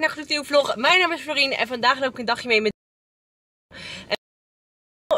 kijkt naar een nieuwe vlog. Mijn naam is Florine en vandaag loop ik een dagje mee met... En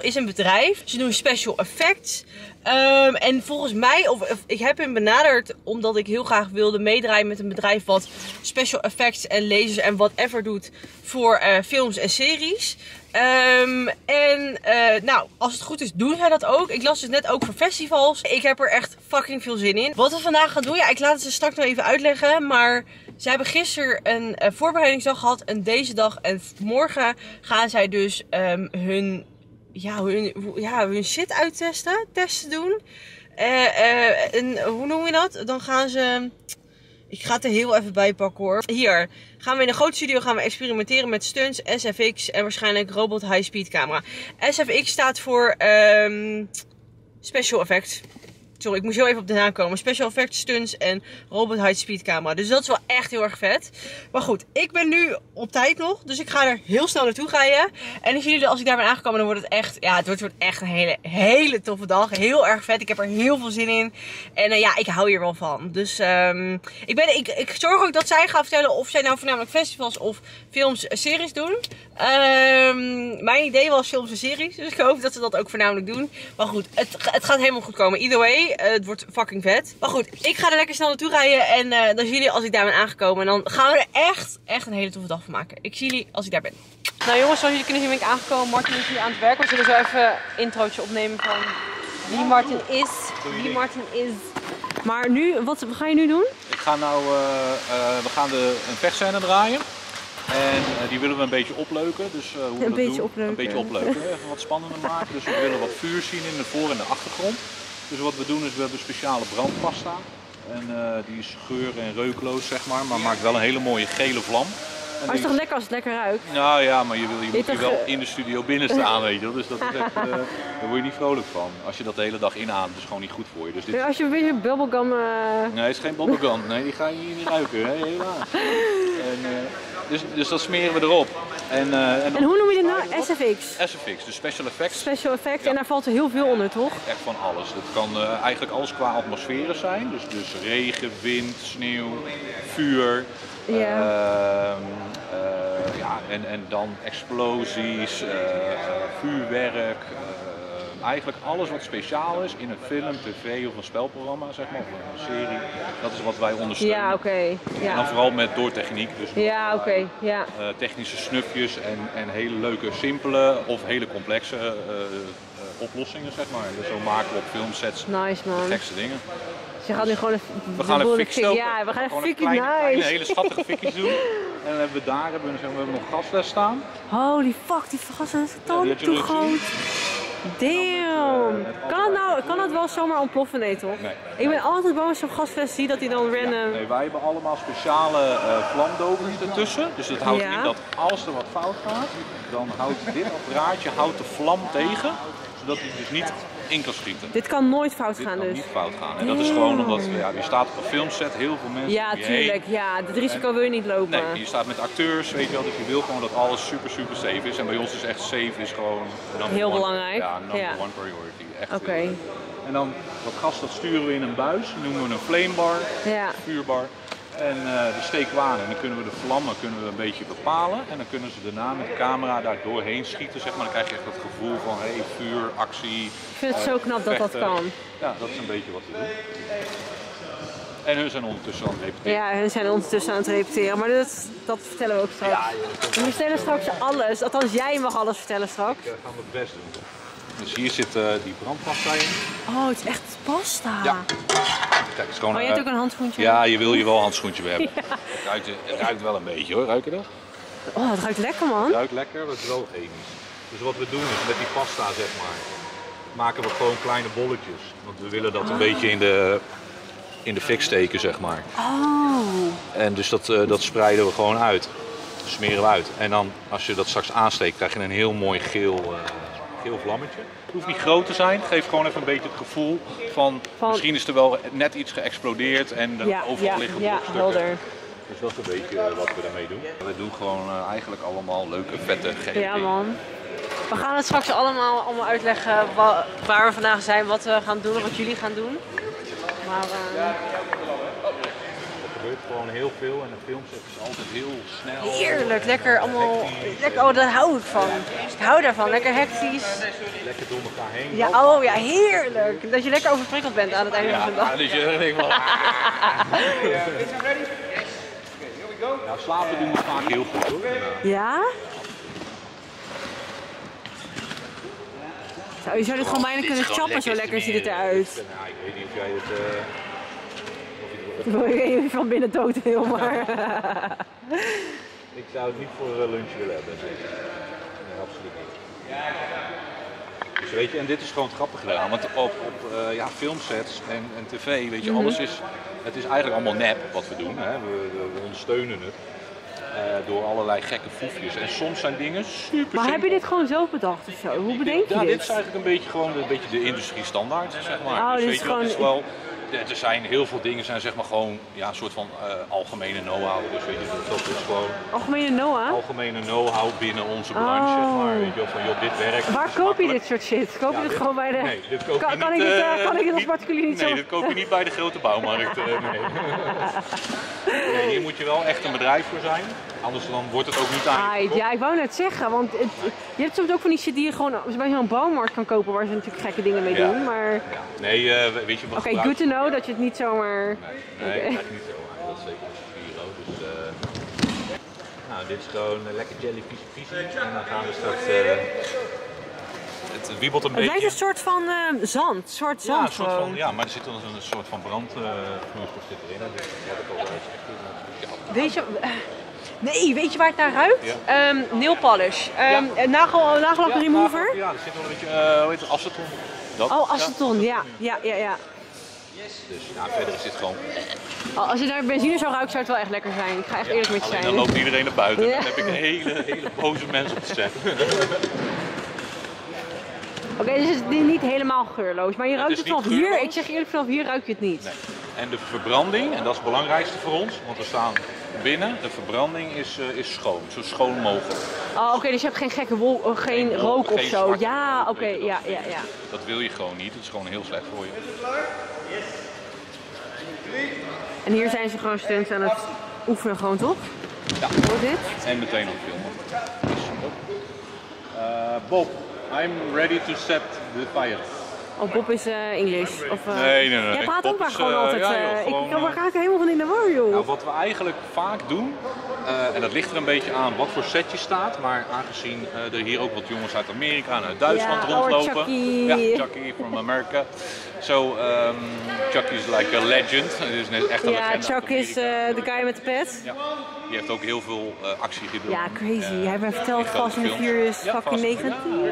is een bedrijf. Ze doen special effects. Ehm, en volgens mij, of, ik heb hem benaderd omdat ik heel graag wilde meedraaien met een bedrijf wat special effects en lasers en whatever doet voor eh, films en series. Ehm, en uh, nou, als het goed is, doen zij dat ook. Ik las dus net ook voor festivals. Ik heb er echt fucking veel zin in. Wat we vandaag gaan doen, ja, ik laat het ze straks nog even uitleggen. Maar zij hebben gisteren een uh, voorbereidingsdag gehad. En deze dag en morgen gaan zij dus um, hun, ja, hun, ja, hun shit uittesten. Testen doen. Uh, en hoe noem je dat? Dan gaan ze... Ik ga het er heel even bij pakken hoor. Hier gaan we in een grote studio gaan we experimenteren met stunts, SFX en waarschijnlijk robot high speed camera. SFX staat voor um, special effects. Sorry, ik moest heel even op de naam komen. Special effects, stunts en robot high speed camera. Dus dat is wel echt heel erg vet. Maar goed, ik ben nu op tijd nog. Dus ik ga er heel snel naartoe rijden. En zie jullie als ik daar ben aangekomen, dan wordt het echt, ja, het wordt, echt een hele, hele toffe dag. Heel erg vet. Ik heb er heel veel zin in. En uh, ja, ik hou hier wel van. Dus um, ik, ben, ik, ik zorg ook dat zij gaan vertellen of zij nou voornamelijk festivals of films, series doen. Um, mijn idee was films en series. Dus ik hoop dat ze dat ook voornamelijk doen. Maar goed, het, het gaat helemaal goed komen. Either way. Uh, het wordt fucking vet. Maar goed, ik ga er lekker snel naartoe rijden. En uh, dan zien jullie als ik daar ben aangekomen. En dan gaan we er echt, echt een hele toffe dag van maken. Ik zie jullie als ik daar ben. Nou jongens, zoals jullie kunnen zien ben ik aangekomen. Martin is hier aan het werk. We zullen zo even een introotje opnemen van wie Martin is. Wie Martin is. Maar nu, wat, wat ga je nu doen? Ik ga nou, uh, we gaan de, een vechtscène draaien. En uh, die willen we een beetje opleuken. Dus uh, hoe we een dat beetje doen, opleuken. een beetje opleuken. Even wat spannender maken. Dus we willen wat vuur zien in de voor- en de achtergrond. Dus wat we doen is, we hebben speciale brandpasta. En uh, die is geur- en reukloos, zeg maar, maar maakt wel een hele mooie gele vlam. En maar het is toch lekker als het lekker ruikt? Nou ja, maar je, wil, je, moet hier wel in de studio binnen staan, weet je. Dus dat is echt, uh, daar word je niet vrolijk van. Als je dat de hele dag inademt, is gewoon niet goed voor je. Dus dit... ja, als je een beetje bubblegum... Uh... Nee, het is geen bubblegum. Nee, die ga je hier niet ruiken, hè, helaas. En, uh, dus, dus dat smeren we erop. En, uh, en, en hoe noem je dit nou? SFX? SFX, de Special Effects. Special Effects, ja. en daar valt er heel veel onder, toch? Echt van alles. Het kan uh, eigenlijk alles qua atmosferen zijn. Dus, dus regen, wind, sneeuw, vuur. Ja. Uh, ja en, en dan explosies, vuurwerk. Eigenlijk alles wat speciaal is in een film, tv of een spelprogramma, zeg maar, of een serie. Dat is wat wij ondersteunen. Ja, oké. Okay. Ja. En dan vooral met doortechniek. Dus ja, oké. Okay. Ja. Uh, technische snufjes en, en hele leuke, simpele of hele complexe uh, uh, oplossingen, zeg maar. Dus zo maken we op filmsets nice, man. de gekste dingen. Dus je gaat nu gewoon een, we gaan een fik stoken. Ja, we gaan een fikkie, kleine, nice. kleine, hele schattige fikjes doen. En dan hebben we daar hebben we, we hebben nog gasles staan. Holy fuck, die gasles is totaal te groot. Damn! Kan dat nou kan dat wel zomaar ontploffen? Nee toch? Nee. Ik ben altijd bang als zo'n gasvest zie dat hij dan random... Ja, nee, wij hebben allemaal speciale uh, vlamdovers ertussen. Dus dat houdt ja. in dat als er wat fout gaat, dan houdt dit apparaatje houdt de vlam tegen. Zodat hij dus niet schieten. Dit kan nooit fout dit gaan kan dus? niet fout gaan. En dat is gewoon omdat ja, je staat op een filmset, heel veel mensen Ja, tuurlijk. Heen. Ja, het risico en, wil je niet lopen. Nee, je staat met acteurs, weet je wel. Dus je wil gewoon dat alles super, super safe is. En bij ons is echt safe is gewoon Heel one, belangrijk. Ja, number ja. one priority. Echt Oké. Okay. En dan dat gas dat sturen we in een buis, die noemen we een flamebar, ja. vuurbar. En uh, die steken we aan en dan kunnen we de vlammen kunnen we een beetje bepalen. En dan kunnen ze daarna met de camera daar doorheen schieten. Zeg maar. Dan krijg je echt dat gevoel van hey, vuur, actie. Ik vind het uh, zo knap vechten. dat dat kan. Ja, dat is een beetje wat we doen. En hun zijn ondertussen aan het repeteren. Ja, hun zijn ondertussen aan het repeteren. Maar dat, dat vertellen we ook straks. Ja, we vertellen straks alles. Althans, jij mag alles vertellen straks. Ja, gaan we het best doen. Dus hier zit uh, die brandpasta in. Oh, het is echt pasta. Ja. Kijk, het is gewoon, maar je hebt ook een handschoentje. Ja, je wil je wel een handschoentje hebben. ja. het, ruikt, het ruikt wel een beetje hoor, ruik je dat? Oh, het ruikt lekker man. Het ruikt lekker, maar het is wel chemisch. Dus wat we doen is met die pasta zeg maar, maken we gewoon kleine bolletjes. Want we willen dat een oh. beetje in de, in de fik steken zeg maar. Oh. En dus dat, uh, dat spreiden we gewoon uit. Dat smeren we uit. En dan als je dat straks aansteekt krijg je een heel mooi geel... Uh, geel vlammetje. Het hoeft niet groot te zijn, het geeft gewoon even een beetje het gevoel van, van... misschien is er wel net iets geëxplodeerd en er ja, overal ja, liggen ja, helder. Dus dat is een beetje wat we daarmee doen. We doen gewoon uh, eigenlijk allemaal leuke, vette, gekke Ja man. We gaan het straks allemaal, allemaal uitleggen wa waar we vandaag zijn, wat we gaan doen, wat jullie gaan doen. Maar uh... gebeurt gewoon heel veel en een filmset is altijd heel snel. Heerlijk, lekker allemaal. hectisch, Lekker, oh, daar hou ik van. Ik hou daarvan, lekker hectisch. Lekker door elkaar heen. Ja, oh ja, heerlijk. Dat je lekker overprikkeld bent aan het einde van de dag. Ja, dus je denkt wel. Nou, slapen doen we vaak heel goed hoor. Ja? Zo, je zou dit gewoon bijna kunnen chappen, zo lekker ziet het eruit. Nou, ik weet niet of jij het. of je van binnen dood wil, maar... Ik zou het niet voor eh, lunch willen hebben. Nee, nee absoluut niet. Dus weet je, en dit is gewoon het grappige gedaan. Want op, op eh, ja, filmsets en, en tv, weet je, Mhm. alles is. Het is eigenlijk allemaal nep wat we doen. Hè. We, we- ondersteunen het. eh, door allerlei gekke foefjes. En soms zijn dingen super Maar heb je dit gewoon zelf bedacht of zo? Hoe bedenk je ja, dit dit? is eigenlijk een beetje gewoon een beetje de industrie standaard, zeg maar. Oh, dus dit weet is je, gewoon- is wel, er- zijn heel veel dingen zijn zeg maar gewoon ja, een soort van eh, algemene know-how. Dus weet je, dat, is gewoon Algemene Noah? algemene know-how binnen onze branche, zeg maar. Weet je, van joh, dit werkt. Waar koop je dit soort shit? Koop je dit dit- gewoon bij de... Nee, dit koop kan, je kan niet, ik dit, eh, kan ik dit als niet- particulier niet Nee, zo... dit koop je niet bij de grote bouwmarkt. eh, nee. nee, hier moet je wel echt een bedrijf voor zijn. Anders dan wordt het ook niet aan Ah, ja, ik wou net zeggen, want het, je hebt soms ook van die shit die je gewoon bij zo'n bouwmarkt kan kopen waar ze natuurlijk gekke dingen mee Ja. doen. Maar oké, Ja. Nee, eh, weet je wat good to know dat je het niet zomaar... Nee, dat krijg je niet zo. Maar Dat is zeker een Giro. Dus, eh, nou, dit is gewoon een lekker jellyfish visie. En dan gaan we straks. eh, het wiebelt een Het lijkt beetje. een soort van eh, zand, een soort ja, zand een soort van, ja, maar er zit dan een soort van brandvloeistof erin. En dit heb ik al wel eens echt. Weet je... Nee, weet je waar het naar ruikt? Ja. Ehm, nail polish. Eh, Nagel, nagellak remover. Ja, er zit wel een beetje, eh hoe heet het, aceton. Dat. Oh, aceton, ja. Ja, ja, ja. Dus ja, verder is dit gewoon. Oh, Als je naar benzine zou ruiken, zou het wel echt lekker zijn. Ik ga echt eerlijk met je zijn. dan loopt iedereen naar buiten. Ja. Dan heb ik een hele, hele boze mensen op de set. Oké, dus het is niet helemaal geurloos. Maar je ruikt is het vanaf hier. Ik zeg eerlijk, vanaf hier ruik je het niet. Nee. En de verbranding, en dat is het belangrijkste voor ons, want we staan binnen. De verbranding is, eh, is schoon, zo schoon mogelijk. Oh, oké, dus je hebt geen gekke wol, eh, geen Geen rook of geen zo. Ja, oké, dat ja, ja, ja. Dat wil je gewoon niet, het is gewoon heel slecht voor je. En hier zijn ze gewoon stunts aan het oefenen, gewoon toch? Ja. Hoor dit? En meteen op filmen. Uh, Bob, I'm ready to set the fire. Oh, Bob is eh Engels. Of, eh, Nee, nee, nee, Jij praat ook maar gewoon eh, altijd. ja, joh, gewoon, ik kan eh, raak helemaal van in de war, joh. Nou, wat we eigenlijk vaak doen, en dat ligt er een beetje aan wat voor set je staat, maar aangezien er hier ook wat jongens uit Amerika en uit Duitsland Ja, oh, rondlopen. Chucky. Ja, Chucky from America. So, um, Chucky is like a legend. Het is net echt een Ja, legende uit Chuck is de guy met de pet. Ja, die heeft ook heel veel actie gedaan. Ja, crazy. Hij heeft verteld, Fast and the. Furious Ja, fucking Fast- 19.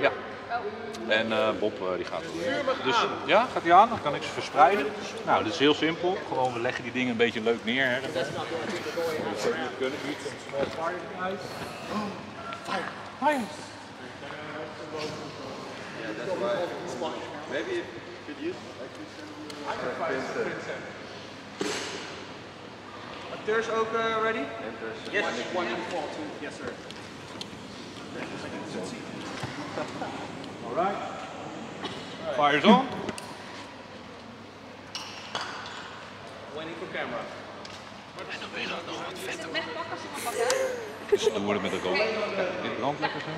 Ja. En eh, Bob eh, die gaat het. Dus ja, gaat hij aan, dan kan ik ze verspreiden. Nou, dat is heel simpel. Gewoon, we leggen die dingen een beetje leuk neer. Hè. Dat kunnen. Small fire uit. Fire, fire. Acteurs ook uh, ready? Yes. One in fall too. Yes, sir. Alright. Fire's on. Waiting for camera. Stoer met de. Kijk, dit brandt lekker zo.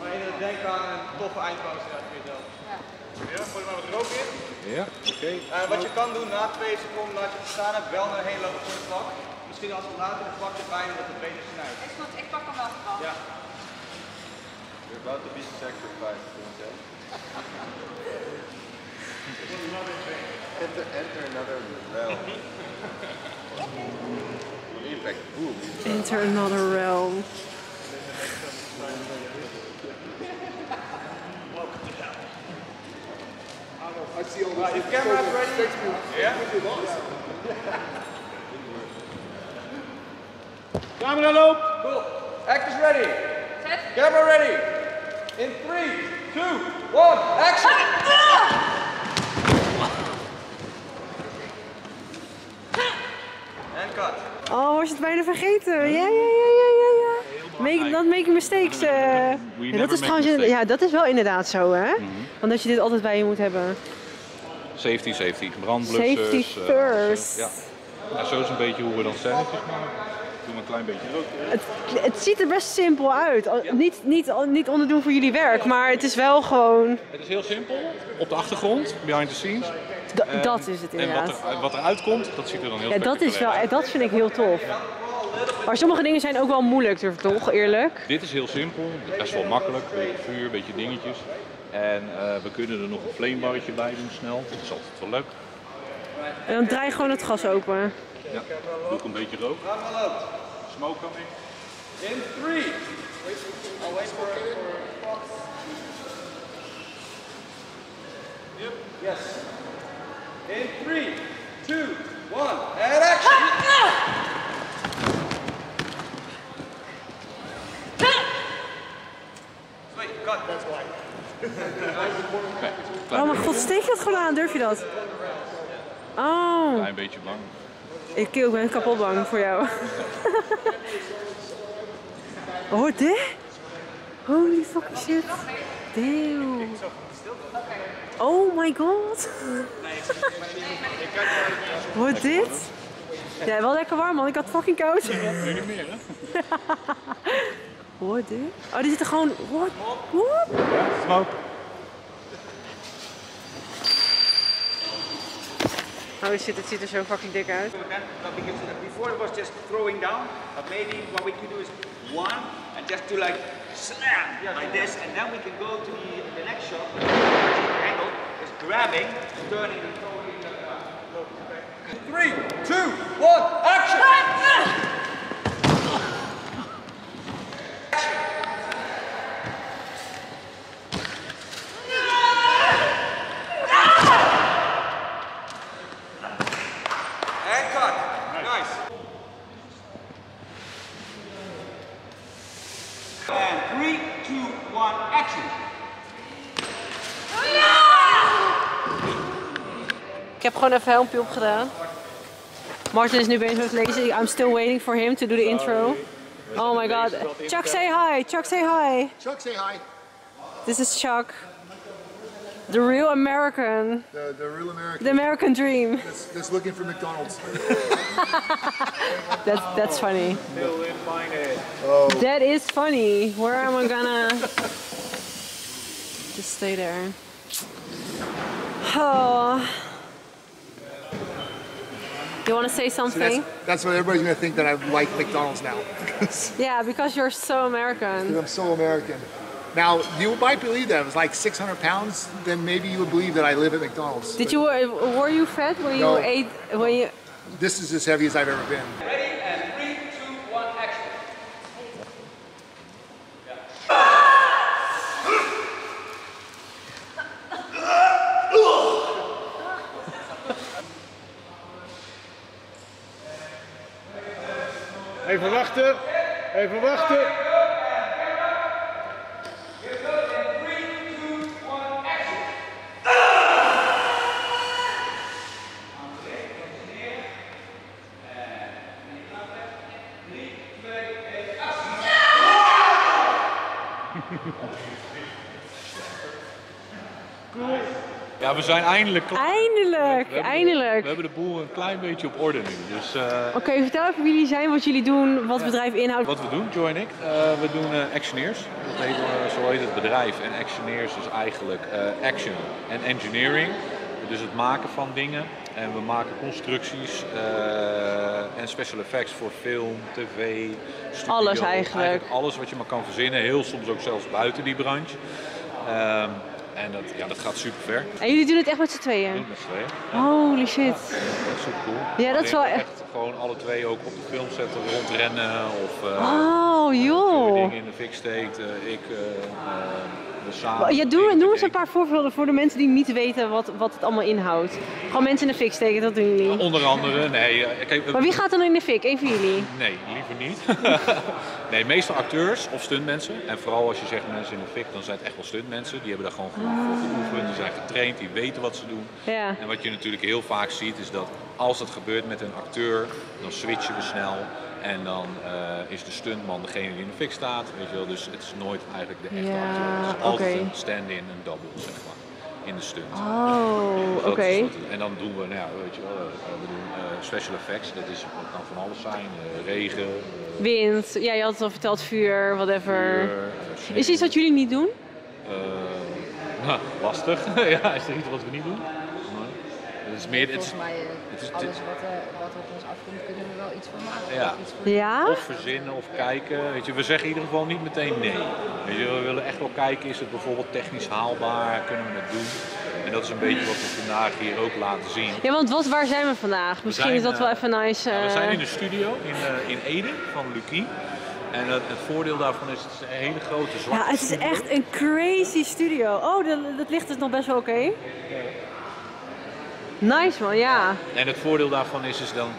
Maar je denkt aan een toffe eindpauze uit jezelf. Ja, gooi er maar wat rook in. Ja, oké. Uh, wat je kan doen na twee seconden, nadat je het gestaan hebt, wel naar heen lopen voor de vlak. Misschien als we later de vlak erbij dat het beter snijdt. Is goed, ik pak hem wel. Ja. You're about to be sacrificed, okay? enter, enter another realm. Impact, boom. Enter another realm. Uh, your camera's ready? Yeah? Camera loop! Cool. Actors ready? Zet. Camera ready? In three, two, one, action! En cut. Oh, was je het bijna vergeten? Ja, ja, ja, ja, ja. ja. Make, not making mistakes. eh. Ja, dat is make trouwens, mistakes. ja, dat is wel inderdaad zo, hè? Want dat je dit altijd bij je moet hebben. Safety, safety. Brandblussers. Safety eh, first. Ja. ja, zo is een beetje hoe we dan scènetjes een klein beetje. Het, het ziet er best simpel uit. Niet, niet, niet onderdoen voor jullie werk, maar het is wel gewoon... Het is heel simpel. Op de achtergrond, behind the scenes. da- En- dat is het En inderdaad. wat, er, wat eruit komt, dat ziet er dan heel Ja, dat is wel, uit. dat vind ik heel tof. Maar sommige dingen zijn ook wel moeilijk, toch, eerlijk. Dit is heel simpel, best wel makkelijk. Beetje vuur, een beetje dingetjes. En eh, we kunnen er nog een flamebarretje bij doen snel. Dat is altijd wel leuk. En dan draai je gewoon het gas open. Ja. Doe ik een beetje rook. Smoke coming. In three. I'll wait for Yep. Yes. In three, two, one, and action! Oh mijn god, steek je dat gewoon aan? Durf je dat? Oh, Klein beetje bang. Ik, ik ben kapot bang voor jou. Oh, dit? Holy fucking shit. Damn. Oh my god. Wat dit? Ja, wel lekker warm man. Ik had fucking koud. Meer, hè? Wat dit? Oh, die zitten gewoon... What? What? Smoke. Oh shit, het ziet er zo fucking dik uit. Then, but because before it was just throwing down, but maybe what we could do is one and just do like slam like this, and then we can go to the, the next shot. Angle is grabbing, turning, and throwing. Three, two, one, action! And cut. Nice. And three, two, one, action. Ik heb gewoon even een helmpje opgedaan. Martin is nu bezig met lezen. I'm still waiting for him to do the intro. Oh my god. Chuck, say hi. Chuck, say hi. Chuck, say hi. This is Chuck. The real American. The, the real American The American dream. that's, that's looking for McDonald's. That's, that's funny. Oh, That is funny. Where am I gonna... Just stay there. Oh. You want to say so that's, something? that's what everybody's gonna think that I like McDonald's now. Yeah, because you're so American. I'm so American. Now, you might believe that it was like 600 pounds, then maybe you would believe that I live at McDonald's. Did But you uh, were you fat when No. you ate when you? This is as heavy as I've ever been. Zijn eindelijk klaar. Eindelijk, We hebben de- eindelijk. we hebben de boel een klein beetje op orde nu. Dus eh, Oké, vertel even wie jullie zijn, wat jullie doen, wat het bedrijf inhoudt. wat we doen, Joy en ik, eh, we doen eh, Actioneers. Dat heet, zo heet het bedrijf. En Actioneers is eigenlijk action en engineering. Dus het maken van dingen. En we maken constructies en special effects voor film, tv, studio. Alles eigenlijk. Alles wat je maar kan verzinnen. Heel soms ook zelfs buiten die branche. Ehm, en dat, ja, dat gaat super ver. En jullie doen het echt met z'n tweeën? Met z'n tweeën. Holy shit. Dat is super cool. Ja, dat is wel echt- Gewoon alle twee ook op de filmset rondrennen of eh, Oh, joh. dingen in de fik steekt. eh, ik, eh, samen. Ja, doe, eens een paar voorbeelden voor de mensen die niet weten wat, wat het allemaal inhoudt. Gewoon mensen in de fik steken, dat doen jullie. Onder andere, nee. eh, kijk, eh, Maar wie gaat dan in de fik? Eén van jullie? Nee, liever niet. nee, meestal acteurs of stuntmensen. En vooral als je zegt mensen in de fik, dan zijn het echt wel stuntmensen. Die hebben daar gewoon genoeg voor geoefend, die zijn getraind, die weten wat ze doen. Ja. En wat je natuurlijk heel vaak ziet is dat als dat gebeurt met een acteur, dan switchen we snel. En dan eh, is de stuntman degene die in de fik staat. Weet je wel. Dus het is nooit eigenlijk de echte Ja, acteur. Het is altijd een stand-in, een double, zeg maar. in de stunt. Oh, oké. en dan doen we, nou ja, weet je wel, eh, we doen eh, special effects. Dat is, dat kan van alles zijn. eh, regen, eh, Wind, ja, je had het al verteld, vuur, whatever. vuur, eh. Is iets wat jullie niet doen? Eh, nou, lastig. ja, is er iets wat we niet doen? Het is meer, het is, Volgens mij, eh, het is- alles wat, eh, wat op ons afkomt, kunnen we wel iets van maken. Ja. Of iets Ja? of verzinnen of kijken. Weet je, we zeggen in ieder geval niet meteen nee. Weet je, we willen echt wel kijken, is het bijvoorbeeld technisch haalbaar? Kunnen we het doen? En dat is een beetje wat we vandaag hier ook laten zien. Ja, want wat, waar zijn we vandaag? Misschien zijn, is dat wel eh, even nice. Ja, we zijn in de studio in, eh, in Ede van Lucie. En het, het voordeel daarvan is, het is een hele grote zwarte Ja, het is studio. echt een crazy studio. Oh, dat, dat licht is nog best wel oké. Nice man, ja. En het voordeel daarvan is, is dan,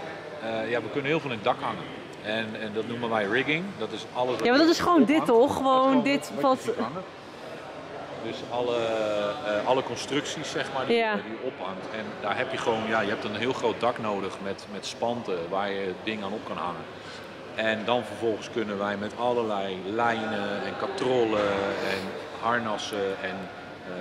eh, ja, we kunnen heel veel in het dak hangen. En, en dat noemen wij rigging. Dat is alles wat Ja, maar dat is gewoon dit toch? Gewoon dit wat... Dus alle, eh, alle constructies zeg maar, die, Ja. die ophangt. En daar heb je gewoon, ja, je hebt een heel groot dak nodig met, met spanten waar je dingen aan op kan hangen. En dan vervolgens kunnen wij met allerlei lijnen en katrollen en harnassen en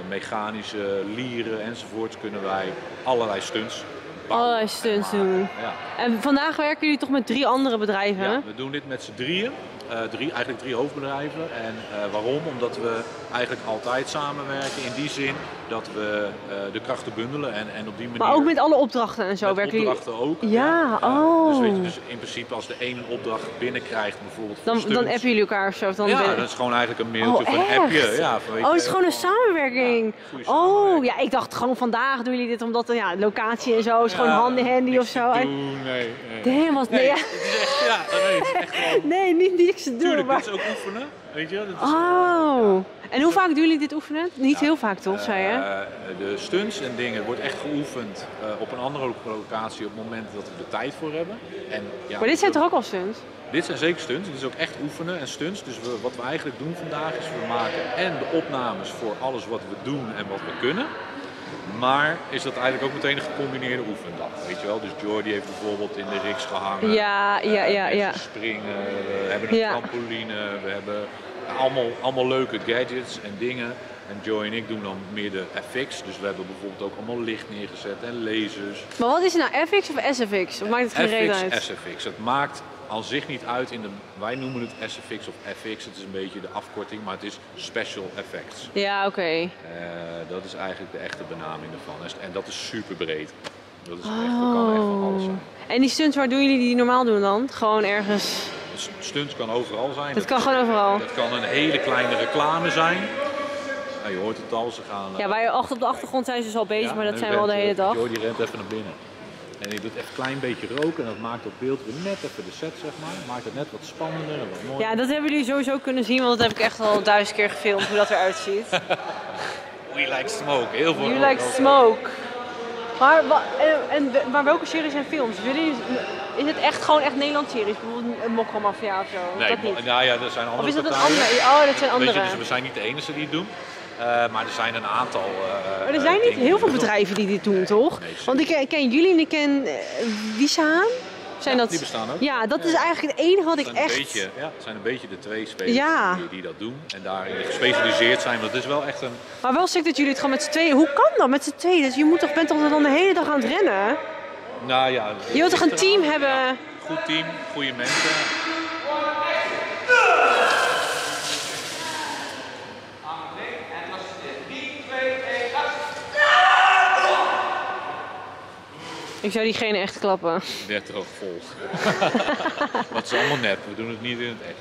mechanische lieren enzovoorts kunnen wij allerlei stunts. Allerlei stunts doen. Ja. En vandaag werken jullie toch met drie andere bedrijven? Ja, we doen dit met z'n drieën. Eh, drie, eigenlijk drie hoofdbedrijven. En eh, waarom? Omdat we eigenlijk altijd samenwerken in die zin dat we eh, de krachten bundelen en, en op die manier... Maar ook met alle opdrachten en zo met werken jullie? opdrachten ook. Ja, oh. Dus, weet je, dus in principe als de een een opdracht binnenkrijgt bijvoorbeeld voor Dan, dan appen jullie elkaar of zo? Dan Ja, ben- dat is gewoon eigenlijk een mailtje Oh, of een appje. Ja, van, weet Oh, het is gewoon een samenwerking. Oh, ja, ik dacht gewoon vandaag doen jullie dit omdat ja, locatie en zo is gewoon Ja, handy handy niks of zo. doen, nee, nee. Damn, wat, nee, ja, Het is echt, ja, nee, het is echt gewoon... nee, niet niks te doen. Tuurlijk, Maar... dit is ook oefenen, weet je. Dat is, Oh, en hoe vaak doen jullie dit oefenen? Niet heel vaak toch, zei je? Eh, de stunts en dingen wordt echt geoefend eh, op een andere locatie op het moment dat we er tijd voor hebben. En, ja, Maar dit zijn toch ook al stunts? Dit zijn zeker stunts. Dit is ook echt oefenen en stunts. Dus we, wat we eigenlijk doen vandaag is we maken en de opnames voor alles wat we doen en wat we kunnen. Maar is dat eigenlijk ook meteen een gecombineerde oefendag, weet je wel? Dus Jordi heeft bijvoorbeeld in de rigs gehangen. Ja, ja, Eh, ja, ja. springen, we hebben een Ja. trampoline, we hebben allemaal, allemaal leuke gadgets en dingen. En Joy en ik doen dan meer de FX, dus we hebben bijvoorbeeld ook allemaal licht neergezet en lasers. Maar wat is het nou, FX of SFX? Of maakt het geen reden FX, uit? SFX. Het maakt aan zich niet uit in de, wij noemen het SFX of FX, het is een beetje de afkorting, maar het is Special Effects. Ja, oké. Eh, dat is eigenlijk de echte benaming ervan. En dat is super breed. Dat is echt, dat kan echt van alles zijn. En die stunts, waar doen jullie die normaal doen dan? Gewoon ergens. S- Stunts kan overal zijn. Dat kan gewoon overal. Dat kan een hele kleine reclame zijn. Nou, je hoort het al, ze gaan... eh, Ja, bij achter op de achtergrond zijn ze dus al bezig, ja, maar dat zijn we al de hele eh, dag. Jordi rent even naar binnen. En die doet even een klein beetje roken en dat maakt op beeld weer net even de set, zeg maar. Maakt het net wat spannender en wat mooier. Ja, dat hebben jullie sowieso kunnen zien, want dat heb ik echt al duizend keer gefilmd, hoe dat eruit ziet. We like smoke, heel veel You rook like smoke. Maar, en, en, maar welke series en films? Jullie, is het echt gewoon echt Nederlandse series? Bijvoorbeeld een Mokka Mafia of zo? Nee, dat niet? nou ja, er zijn andere Of is dat een andere? Oh, dat zijn Weet andere. je, dus we zijn niet de enige die het doen. Eh, maar er zijn een aantal. eh, Maar er eh, zijn niet heel veel bedrijven die dit doen, toch? Nee, zeker. Want ik ken, jullie en ik ken uh, Wiesaan. Zijn Ja, dat... die bestaan ook. Ja, dat is eigenlijk het enige wat ik echt... een beetje, ja, het zijn een beetje de twee spelers Ja. die, die dat doen. En daarin gespecialiseerd zijn. Want het is wel echt een. Maar wel sick dat jullie het gewoon met z'n tweeën... Hoe kan dat met z'n tweeën? Dus je moet toch, bent toch dan de hele dag aan het rennen? Nou ja. Je wilt toch een team hebben? goed team, goede mensen. Ik zou diegene echt klappen. Werd er ook vol. Maar het is allemaal nep. We doen het niet in het echt.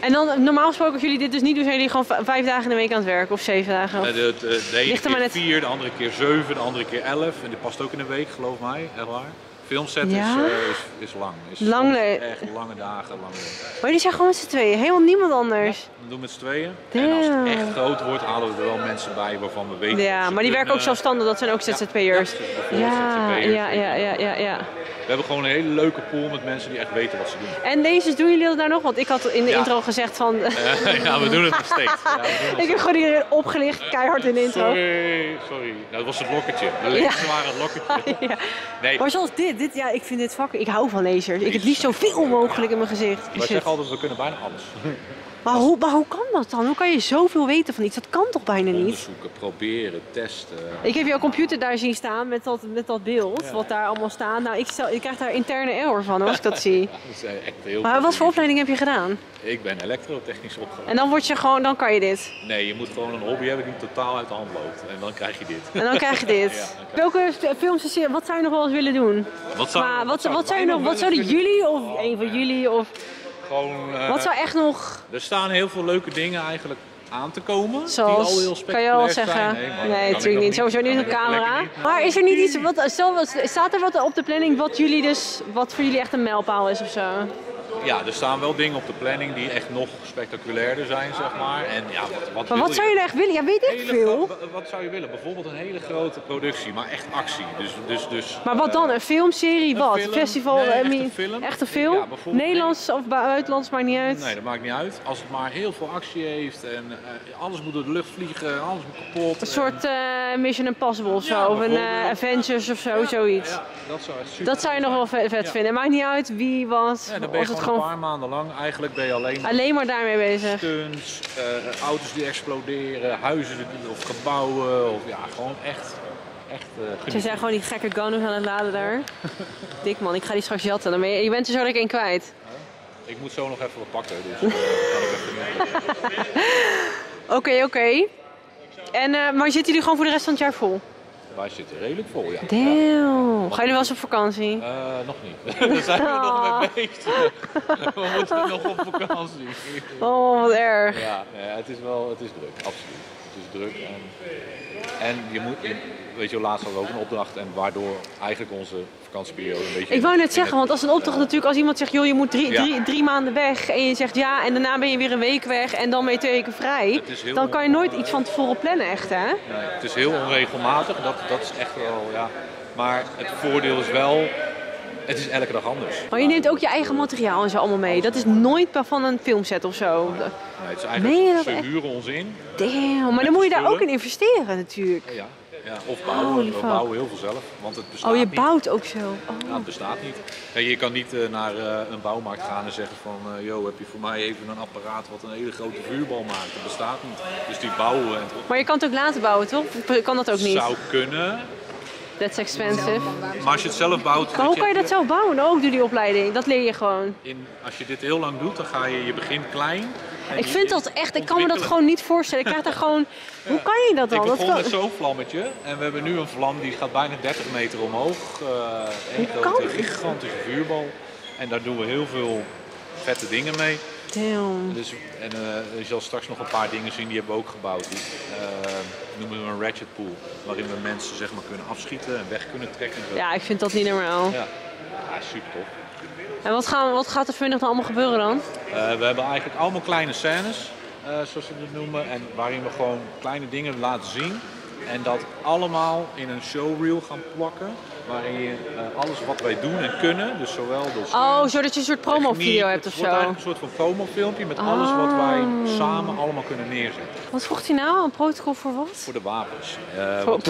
En dan, normaal gesproken, als jullie dit dus niet doen, zijn jullie gewoon vijf dagen in de week aan het werken of zeven dagen? Eh, De, de, ene er keer net- vier, de andere keer zeven, de andere keer elf. En die past ook in een week, geloof mij. Echt waar. Filmset Ja? is, eh, is, is lang. Is Lang Echt lange dagen, lange Maar jullie zijn gewoon met z'n tweeën, helemaal niemand anders. We doen met z'n tweeën. En als het echt groot wordt, halen we er wel mensen bij waarvan we weten dat Ja, maar die werken ook zelfstandig, dat zijn ook ZZP'ers. Ja, ja, ja, ja, ja, ja. We hebben gewoon een hele leuke pool met mensen die echt weten wat ze doen. En deze doen jullie dat nou nog? Want ik had in de Ja. intro gezegd van... ja, we doen het nog steeds. Ja, het ik heb gewoon iedereen opgelicht, keihard in de intro. Sorry, sorry. Nou, dat was het lokketje. De lezen waren het lokketje. Ja. Nee, Maar zoals dit, dit, ja, ik vind dit vak, ik hou van lasers. Ik heb liefst zoveel mogelijk in mijn gezicht. wij zeggen altijd, we kunnen bijna alles. Maar hoe, maar hoe kan dat dan? Hoe kan je zoveel weten van iets? Dat kan toch bijna niet? Onderzoeken, proberen, testen. Ik heb jouw computer daar zien staan met dat, met dat beeld, wat daar allemaal staat. Nou, ik, stel, ik krijg daar interne error van als ik dat zie. Dat is echt heel Maar wat voor opleiding heb je gedaan? Ik ben elektrotechnisch opgeleid. En dan word je gewoon, dan kan je dit. Nee, je moet gewoon een hobby hebben die totaal uit de hand loopt. En dan krijg je dit. En dan krijg je dit. Welke films wat zou je nog wel eens willen doen? Wat zou, Maar wat, zou wat, zou je wij nog, wat wel eens zouden jullie of een van jullie of Gewoon, eh, wat zou echt nog, Er staan heel veel leuke dingen eigenlijk aan te komen. die al heel kan je al zeggen? zijn. nee, natuurlijk niet. Sowieso niet lekker camera. niet. Maar is er niet iets, wat- staat er wat op de planning wat jullie dus, wat voor jullie echt een mijlpaal is of zo? Ja, er staan wel dingen op de planning die echt nog spectaculairder zijn, zeg maar. En ja, wat, wat Maar wil wat zou je nou echt willen? Ja, weet ik veel. Wat zou je willen? Bijvoorbeeld een hele grote productie, maar echt actie. Dus, dus, dus, Maar wat dan? Een filmserie? een Wat? film? Festival? Nee, I echt een film. Echt een film? Ja, bijvoorbeeld- Nederlands of buitenlands, maakt niet uit. Nee, dat maakt niet uit. Als het maar heel veel actie heeft en eh, alles moet door de lucht vliegen, alles moet kapot. Een soort eh, Mission Impossible of zo. Of een eh. Avengers of zo, zoiets. Dat zou echt super Dat zou je nog wel vet, vinden. Maakt niet uit wie, wat. Ja, dan ben je Als het gewoon, een paar maanden lang. Eigenlijk ben je alleen maar alleen maar daarmee bezig. stunts, eh, auto's die exploderen, huizen die- of gebouwen. Of, ja, gewoon echt, echt eh, Ze zijn gewoon die gekke gunners aan het laden daar. Dik man, ik ga die straks jatten. Dan ben je, je bent er zo direct één kwijt. Ik moet zo nog even wat pakken, dus eh. Oké, oké. En, eh, maar zitten jullie gewoon voor de rest van het jaar vol? Wij zitten redelijk vol, ja. Damn. Gaan jullie wel eens op vakantie? Eh, nog niet. Daar zijn we nog mee bezig. we moeten nog op vakantie. Oh, wat erg. Ja, ja, het is wel het is druk, absoluut. Het is druk en, en je moet, je- weet je, laatst hadden we ook een opdracht en waardoor eigenlijk onze vakantieperiode een beetje... Ik wou net zeggen, want als een opdracht natuurlijk, als iemand zegt, joh, je moet drie, Ja. drie, drie maanden weg en je zegt ja, en daarna ben je weer een week weg en dan ben je twee weken vrij, dan kan je nooit iets van tevoren plannen, echt hè? Nee, het is heel onregelmatig, dat, dat is echt wel, ja. Maar het voordeel is wel, het is elke dag anders. Maar je neemt ook je eigen materiaal en zo allemaal mee. Dat is nooit van een filmset of zo. Nee, het is eigenlijk, ze echt? huren ons in. Damn, maar dan moet je daar ook in investeren natuurlijk. Ja, ja, of bouwen, we bouwen heel veel zelf, want het bestaat Oh, je niet. bouwt ook zo. Oh. Ja, het bestaat niet. Kijk, je kan niet eh, naar eh, een bouwmarkt gaan en zeggen van... eh yo, heb je voor mij even een apparaat wat een hele grote vuurbal maakt? Dat bestaat niet. Dus die bouwen en Maar je kan het ook laten bouwen, toch? Kan dat ook niet? zou kunnen. That's expensive. Maar als je het zelf bouwt... Maar hoe kan je dat zelf bouwen? Ook door die opleiding. Dat leer je gewoon. In, als je dit heel lang doet, dan ga je... Je begint klein. Ik vind dat echt, ik kan me dat gewoon niet voorstellen. Ik krijg daar gewoon, hoe kan je dat dan? Ik begon met zo'n vlammetje en we hebben nu een vlam die gaat bijna 30 meter omhoog. Eh een grote, gigantische vuurbal. En daar doen we heel veel vette dingen mee. Damn. Dus, en eh, je zal straks nog een paar dingen zien, die hebben we ook gebouwd. Die eh, noemen we een ratchet pool. Waarin we mensen zeg maar, kunnen afschieten en weg kunnen trekken. Ja, ik vind dat niet normaal. ja. Ja, super tof. En wat, gaan, wat gaat er vanmiddag dan allemaal gebeuren dan? Eh, we hebben eigenlijk allemaal kleine scènes, eh, zoals ze het noemen. En waarin we gewoon kleine dingen laten zien. En dat allemaal in een showreel gaan plakken. Waarin je eh, alles wat wij doen en kunnen, dus zowel de Oh, zodat je een soort promovideo hebt het of wordt zo. eigenlijk een soort van promofilmpje met alles wat wij Oh. samen allemaal kunnen neerzetten. Wat vroeg hij nou? Een protocol voor wat? Voor de wapens. Eh, Voor- want-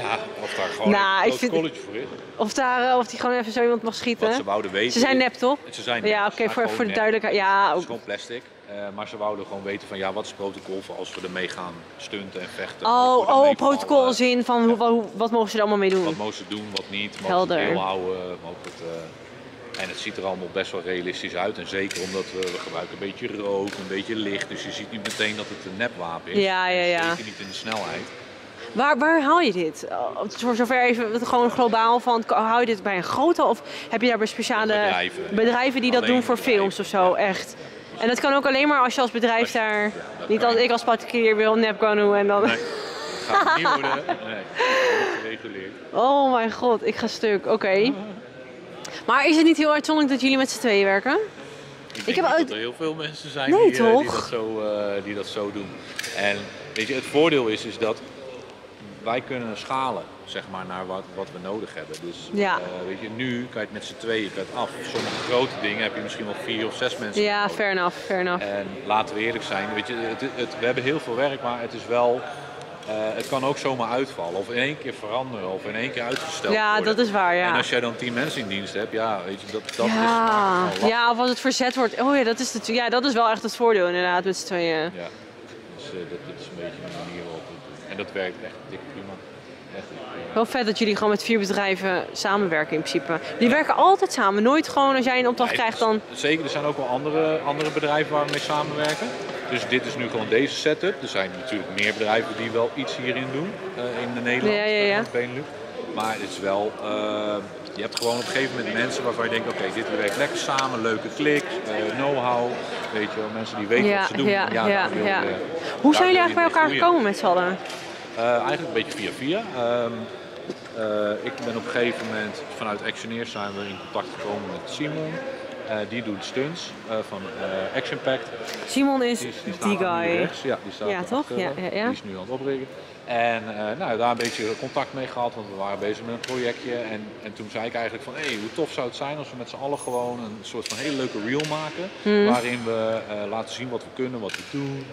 ja, of daar gewoon Nou, een vind- college voor is. Of, daar, eh, of die gewoon even zo iemand mag schieten? Wat ze wouden weten. Ze zijn nep, toch? Ze zijn nep. Ja, oké, voor, voor de duidelijkheid. Ja, Het ook. is gewoon plastic. Eh, maar ze wouden gewoon weten van ja, wat is het protocol voor als we ermee gaan stunten en vechten. Oh, oh protocol vallen. als in van hoe- wat mogen ze er allemaal mee doen? Wat mogen ze doen, wat niet. Mogen Helder. het houden, mogen het... eh, en het ziet er allemaal best wel realistisch uit. En zeker omdat we, we gebruiken een beetje rook, een beetje licht. Dus je ziet niet meteen dat het een nepwapen is. Ja, ja, ja. Zeker niet in de snelheid. Waar, waar haal je dit? Oh, Voor zover even gewoon globaal van, hou je dit bij een grote of heb je daar bij speciale Bedrijven. bedrijven die dat doen voor bedrijven, films of zo? Echt. En dat kan ook alleen maar als je als bedrijf daar, dat niet als ik als particulier wil nep kan doen en dan... Nee, dat gaat niet worden. Nee, dat wordt gereguleerd. Oh mijn god, ik ga stuk. Oké. Maar is het niet heel uitzonderlijk dat jullie met z'n tweeën werken? Ik, heb uit- dat er heel veel mensen zijn Nee, die, eh, die, dat zo, eh, die dat zo doen. En weet je, het voordeel is, is dat wij kunnen schalen zeg maar, naar wat, wat we nodig hebben. Dus Ja. eh, weet je, nu kan je het met z'n tweeën kan je het af. Sommige grote dingen heb je misschien wel vier of zes mensen Ja, nodig. fair enough, fair enough. En laten we eerlijk zijn, weet je, het, het, we hebben heel veel werk, maar het is wel Eh, het kan ook zomaar uitvallen of in één keer veranderen of in één keer uitgesteld Ja, worden. dat is waar, ja. En als jij dan tien mensen in dienst hebt, ja, weet je, dat, dat is Ja. wel ja, of als het verzet wordt. Oh ja, dat is, natuurlijk ja, dat is wel echt het voordeel inderdaad met z'n tweeën. Ja, dus eh, dat, dat is een beetje de manier waarop het. En dat werkt echt dik prima. Wel vet dat jullie gewoon met vier bedrijven samenwerken in principe. Die werken altijd samen. Nooit gewoon als jij een opdracht Nee, krijgt dan... Zeker, er zijn ook wel andere, andere bedrijven waar we mee samenwerken. Dus dit is nu gewoon deze setup. Er zijn natuurlijk meer bedrijven die wel iets hierin doen eh, in de Nederland, Ja, ja, ja. in het Benelux. Maar het is wel, eh, je hebt gewoon op een gegeven moment mensen waarvan je denkt, oké, dit werkt lekker samen, leuke kliks, eh, know-how, weet je wel, mensen die weten wat ze doen. ja, ja, wil ja. Hoe zijn jullie eigenlijk bij elkaar gekomen met z'n allen? eigenlijk een beetje via via. Eh, ik ben op een gegeven moment vanuit Actioneers zijn we in contact gekomen met Simon. Eh, die doet stunts eh, van Action Pact. Simon is Die, guy. rechts. Ja, die staat Ja, toch? Ja, ja, ja. Die is nu aan het opriggen. En eh, nou, daar een beetje contact mee gehad, want we waren bezig met een projectje. En, en toen zei ik eigenlijk van, hé, hoe tof zou het zijn als we met z'n allen gewoon een soort van hele leuke reel maken. Hmm. Waarin we laten zien wat we kunnen, wat we doen.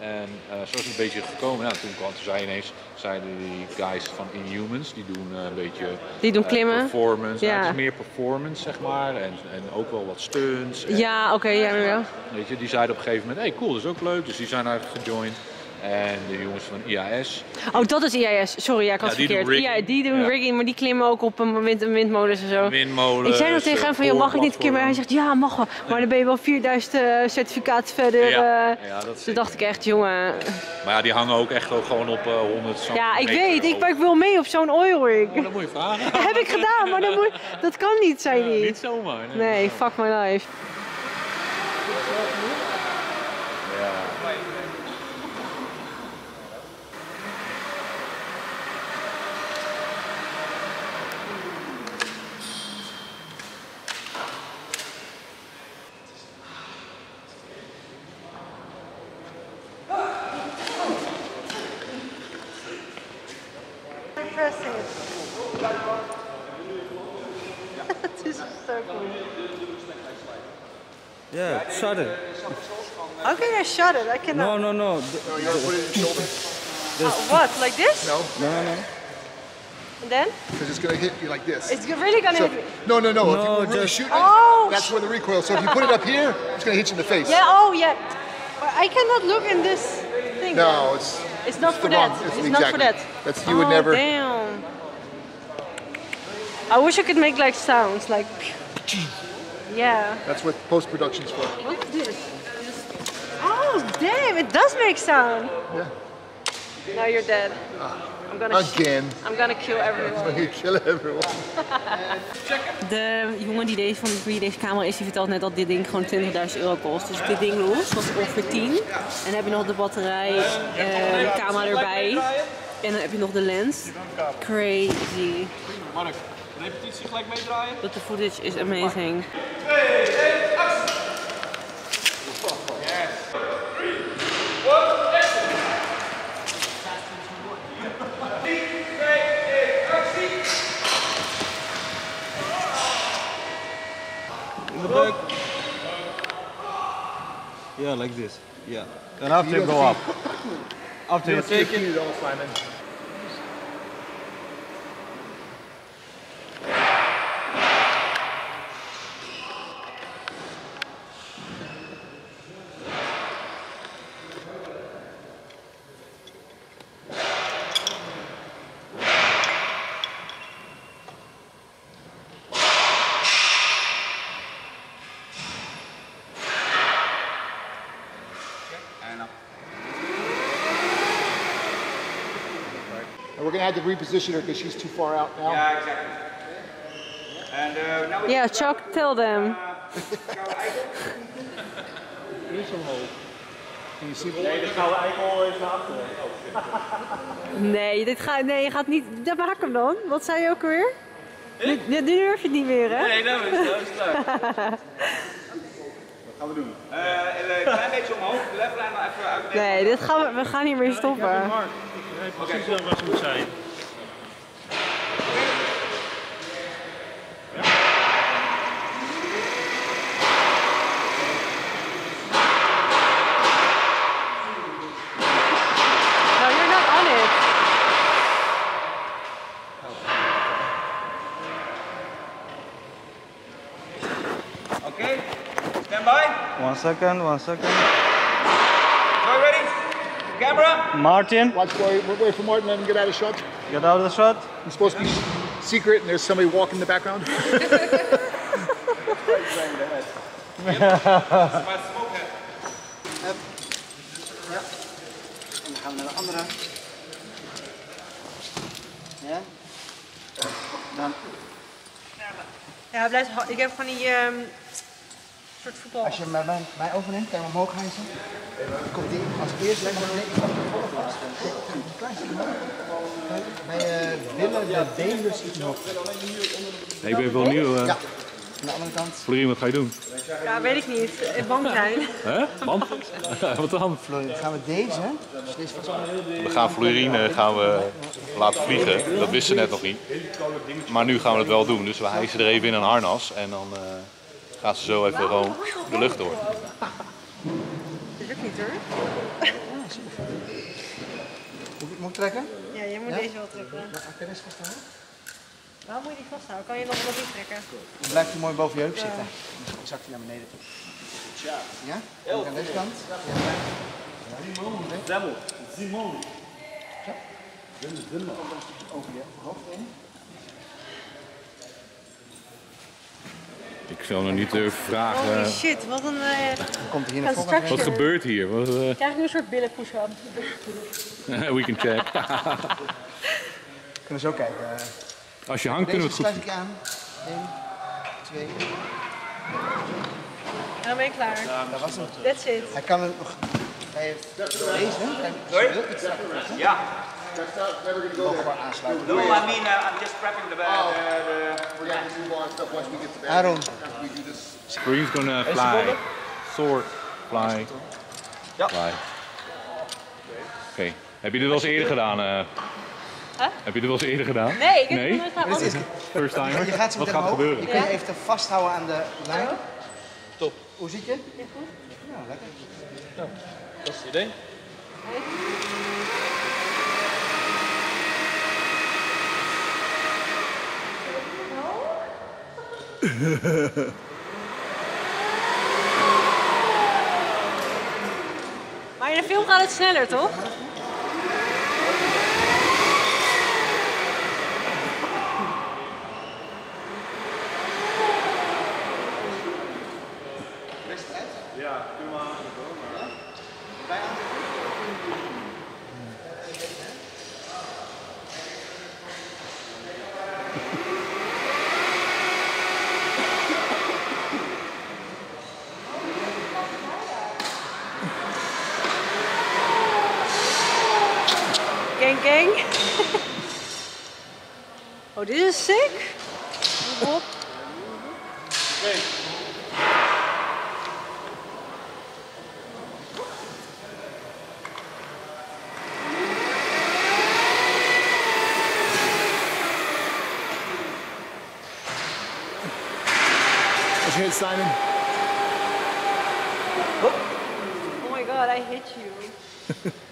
En eh, zo is het een beetje gekomen. Nou, toen kwam, zei ineens, zeiden die guys van Inhumans, die doen eh, een beetje Die doen eh, klimmen. performance. Ja. Ja. het is meer performance, zeg maar. En, en ook wel wat stunts. En, Ja, oké, ja, ja, ja. Weet je, die zeiden op een gegeven moment, hey cool, dat is ook leuk. Dus die zijn eigenlijk gejoind. En de jongens van IAS. Oh, dat is IIS. Sorry, ja, ik had Ja, verkeerd. doen. Ja, die doen Ja. rigging, maar die klimmen ook op een wind, windmolens en zo. Windmolens. Ik zei nog tegen hem van, joh, mag ik niet klimmen? Hij zegt, ja, mag wel. Maar dan ben je wel 4000 eh, certificaten verder. Ja, eh. ja, dat Toen zeker. dacht ik echt, jongen. Maar ja, die hangen ook echt ook gewoon op eh 100 zo Ja, ik weet, ik, maar ik wil mee op zo'n oil rig. Oh, dat moet je vragen. Dat heb ik gedaan, maar dat, moet, dat kan niet, zei hij. Niet zomaar. Nee. Nee, fuck my life. Yeah, shut it. Okay, I shot it. I No, no, no. No, you gotta put it in your shoulder. Uh, what, like this? No, No, no, no. And then? because it's gonna hit you like this. It's really gonna So, hit me. no, no, no. if No, you were really just- shooting, Oh, that's where the recoil. So if you put it up here, it's gonna hit you in the face. Yeah, oh yeah. But I cannot look in this thing. No, it's It's not it's for the wrong- that. it's It's, exactly. not for that. That's you would oh, never. damn. I wish I could make like sounds, like. Yeah. That's what post production's for. What's this? Oh, damn! It does make sound. Yeah. Now you're dead. I'm gonna. Again, I'm gonna kill everyone. you kill everyone. De jongen die deze, van wie deze camera is, die vertelt net dat dit ding gewoon 20.000 euro kost. Dus dit ding los kost ongeveer 10. En dan heb je nog de batterij, eh, de camera erbij. En dan heb je nog de lens. Crazy. Repetitie gelijk meedraaien. But the footage is amazing. In the back. Yeah, like this. Yeah. And after go up. After you take it. Have to reposition her because she's too far out now. Ja, exactly. And uh, now we Yeah, Chuck, tell them. Can you see? Nee, dit ga, nee, je gaat niet. Dat maak hem dan. Wat zei je ook alweer? Nu, nu durf je het niet meer, hè? Nee, dat is, dat is klaar. gaan we doen? Eh, een klein beetje omhoog, de leftlijn maar even uit. Nee, dit gaan we, we gaan niet meer stoppen. hij precies okay. wat moet zijn. Okay, stand by. One second, one second. Are you ready? Camera? Martin, Watch, wait, wait wait for Martin, let him get out of shot. get out of the shot. He's supposed to be secret and there's somebody walking in the background. En dan gaan we naar de andere. Ja. Dan, Ja, blijft, ik heb van die ehm, soort voetbal. als je mij, mij, mij overneemt, kan je hem omhoog hijsen. Dan komt die als eerste. Een klein stukje omhoog. Bij eh billen, de been dus iets omhoog. ik ben wel nieuw. Ja. Aan de andere kant. Florien, wat ga je doen? Ja, weet ik niet. Eh, Bang zijn. Hè? Want? wat dan? Florian, gaan we deze. Deze We gaan Florine gaan we laten vliegen. Dat wisten ze net nog niet. Maar nu gaan we het wel doen. Dus we hijsen er even in een harnas. En dan eh, gaat ze zo even gewoon de lucht door. Dat lukt niet hoor. Moet ik moet ik trekken? Ja, jij moet Ja? deze wel trekken. Ja, Kan je deze vasthouden? Waarom moet je die vasthouden? Kan je nog wat niet trekken? Dan blijft hij mooi boven je heup zitten. Dan zakt hij naar beneden toe. Ja? En aan deze kant? Ja. Double. Simon. Over je hoofd in. Ik zou nog niet durven vragen. Holy shit, wat een... eh Komt hier naar voren? Wat gebeurt hier? Wat, eh, Krijg ik nu een soort billenpush-up? we can check. We kunnen zo kijken. Als je hangt kunnen we Deze het goed sluit ik aan. 1, 2, En dan ben ik klaar. dat was hem. That's it. Hij kan het nog. Hij heeft deze, je iets strakker trekken. Yeah. Mogen we maar aansluiten. No, I mean, uh, I'm just prepping the, uh, the, Aaron, Screen's gonna fly. Soar. Fly. Ja. Fly. Oké. Heb je dit wel eens eerder gedaan? eh? Heb je dit wel eens eerder gedaan? Nee, ik heb Nee? het nooit gedaan. is, First timer? je gaat Wat gaat er gebeuren? Je kunt je even vasthouden aan de lijn. Top. Hoe zit je? Ja, lekker. Dat is het idee. Maar in de film gaat het sneller, toch? Gang, oh, dit is er sick. What's your hit, Simon? Oh my god, I hit you.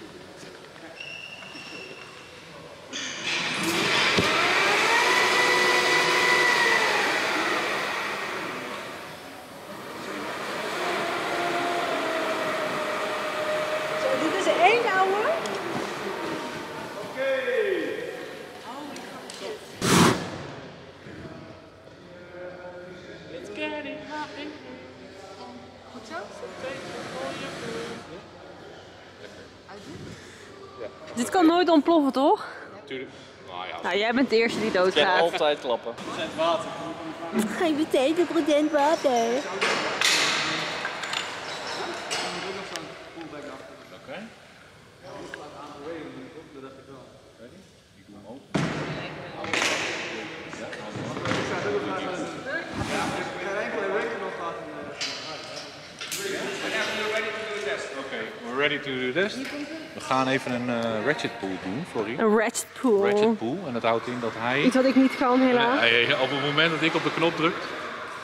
ontploffen, toch? Tuurlijk. Nou ja. Nou, jij bent de eerste die doodgaat. Altijd klappen. Geef meteen de procent water. Oké. Oké, we're ready to do this. We gaan even een eh, ratchet pull doen, Florrie. Een ratchet pool. Ratchet pull. En dat houdt in dat hij... Iets wat ik niet kan, helaas. Hij- hij- op het moment dat ik op de knop druk,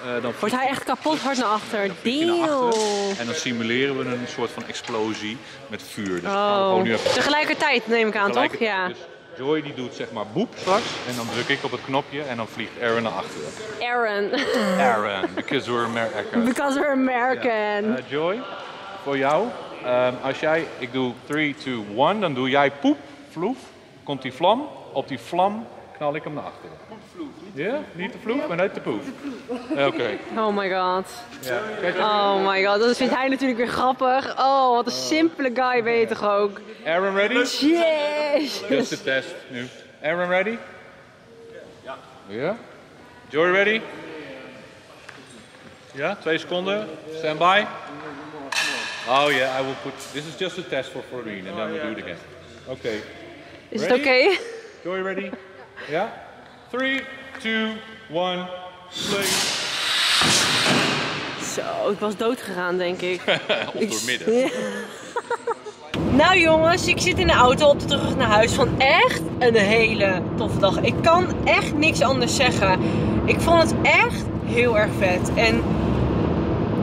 eh, dan Wordt hij echt kapot hard naar achter. naar Deal. En dan simuleren we een soort van explosie met vuur. Dus Oh. nu even Tegelijkertijd neem ik aan, toch? Ja. Dus Joy die doet zeg maar boep straks. En dan druk ik op het knopje en dan vliegt Aaron naar achteren. Aaron. Aaron, because we're American. Because we're American. Eh, Joy, voor jou. Ehm, als jij, ik doe 3, 2, 1, dan doe jij poep, vloef. Komt die vlam. Op die vlam knal ik hem naar achteren. Ja? Niet de vloef, maar net de poef. Oké. Oh my god. Oh my god, dat vindt hij natuurlijk weer grappig. Oh, wat een simpele guy ben je toch ook. Aaron ready? Yes. Just a test nu. Aaron ready? Ja. Ja? Joy ready? Ja, twee seconden. Stand by. Oh yeah, I will put. This is just a test for Florine, and then we'll do it again. Okay. Is het Ready? oké? Joy ready? Ja? 3, 2, 1, play. Zo, ik was dood gegaan denk ik. Of door midden. Ja. Nou jongens, ik zit in de auto op de terug naar huis van echt een hele toffe dag. Ik kan echt niks anders zeggen. Ik vond het echt heel erg vet. En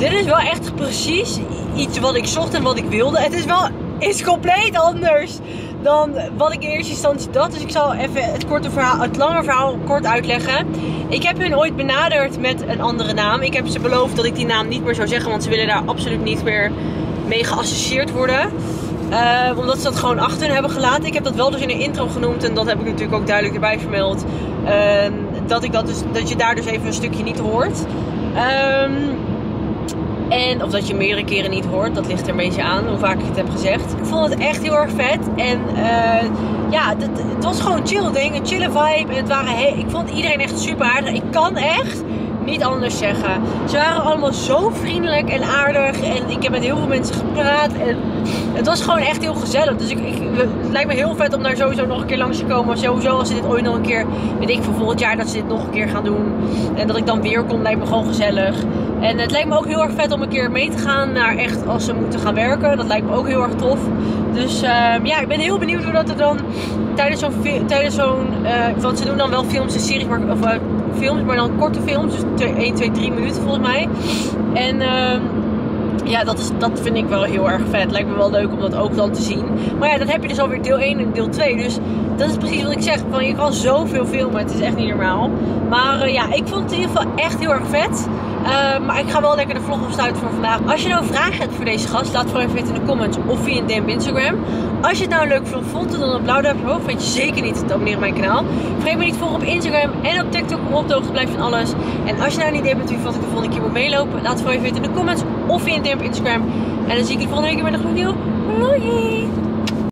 dit is wel echt precies iets wat ik zocht en wat ik wilde. Het is wel iets compleet anders dan wat ik in eerste instantie dacht. Dus ik zal even het, korte verhaal, het lange verhaal kort uitleggen. Ik heb hun ooit benaderd met een andere naam. Ik heb ze beloofd dat ik die naam niet meer zou zeggen, want ze willen daar absoluut niet meer mee geassocieerd worden. Eh, omdat ze dat gewoon achter hun hebben gelaten. Ik heb dat wel dus in de intro genoemd en dat heb ik natuurlijk ook duidelijk erbij vermeld. Ehm, dat, ik dat, dus, dat je daar dus even een stukje niet hoort. Ehm, en, of dat je meerdere keren niet hoort, dat ligt er een beetje aan hoe vaak ik het heb gezegd. Ik vond het echt heel erg vet. En eh, ja, het, was gewoon chill ding, een chille vibe. En het waren ik vond iedereen echt super aardig. Ik kan echt niet anders zeggen. Ze waren allemaal zo vriendelijk en aardig. En ik heb met heel veel mensen gepraat. En het was gewoon echt heel gezellig. Dus ik, ik, het lijkt me heel vet om daar sowieso nog een keer langs te komen. Sowieso als ze dit ooit nog een keer, weet ik volgend jaar dat ze dit nog een keer gaan doen. En dat ik dan weer kom, lijkt me gewoon gezellig. En het lijkt me ook heel erg vet om een keer mee te gaan naar echt als ze moeten gaan werken. Dat lijkt me ook heel erg tof. Dus ehm, ja, ik ben heel benieuwd hoe dat er dan tijdens zo'n, tijdens zo'n eh, want ze doen dan wel films en series, maar, of eh, films, maar dan korte films. Dus 1, 2, 3 minuten volgens mij. En ehm, ja, dat, is, dat vind ik wel heel erg vet. Lijkt me wel leuk om dat ook dan te zien. Maar ja, dat heb je dus alweer deel 1 en deel 2. Dus dat is precies wat ik zeg. Van, je kan zoveel filmen. Het is echt niet normaal. Maar eh, ja, ik vond het in ieder geval echt heel erg vet. Eh, maar ik ga wel lekker de vlog afsluiten voor vandaag. Als je nou vragen hebt voor deze gast, laat vooral even weten in de comments of via een DM op Instagram. Als je het nou een leuk vlog vond, dan een blauw duimpje omhoog. Vergeet je zeker niet te abonneren op mijn kanaal. Vergeet me niet te volgen op Instagram en op TikTok om op de hoogte te blijven van alles. En als je nou een idee hebt wie wat ik de volgende keer moet meelopen, laat het vooral even weten in de comments of via een DM op Instagram. En dan zie ik je volgende week weer met een gloednieuw vlogje.